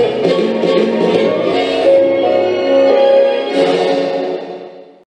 Thank you.